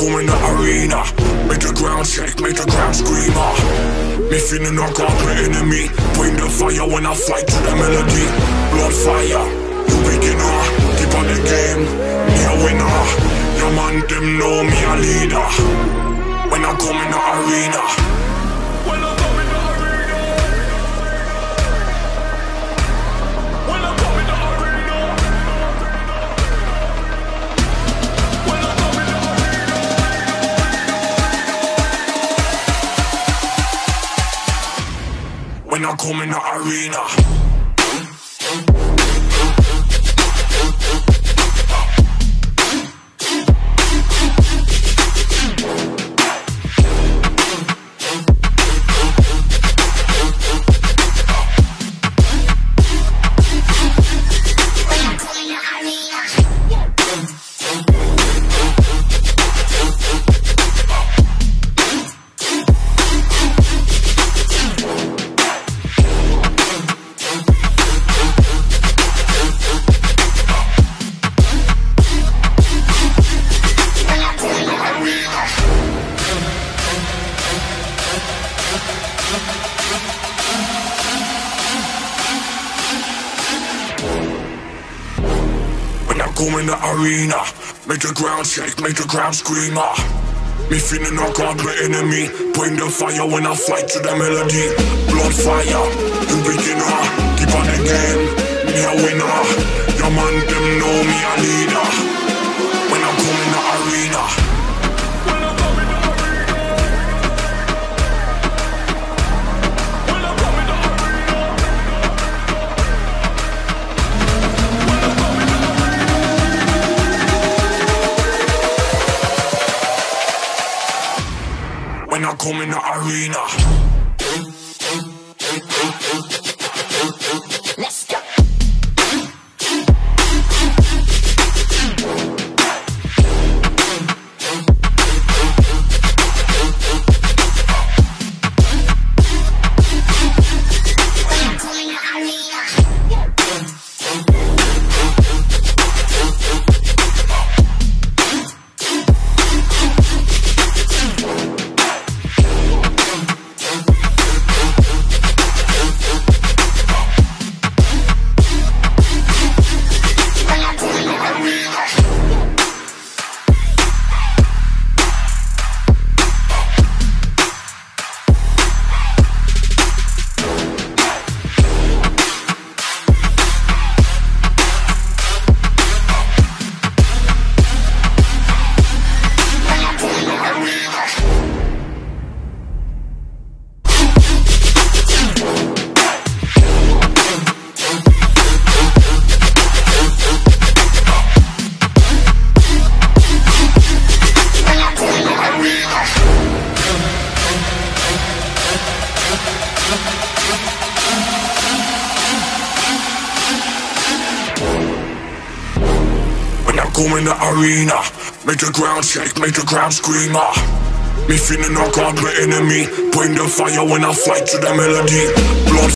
come in the arena, make the ground shake, make the ground scream. Ah. Me feeling knock out the enemy, bring the fire when I fight to the melody. Blood fire, you beginner, keep on the game, me a winner. Your man them know me a leader. When I come in the arena. When I come in the arena. When I come in the arena, make the ground shake, make the ground scream. Ah. Me feeling out the enemy, bring the fire when I fight to the melody. Blood fire, you beginner, keep on the game, me a winner. Your man them know me a leader. I come in the arena. Come in the arena, make the ground shake, make the ground scream. Ah. Me feeling knock out the enemy, bring the fire when I fight to the melody. Blood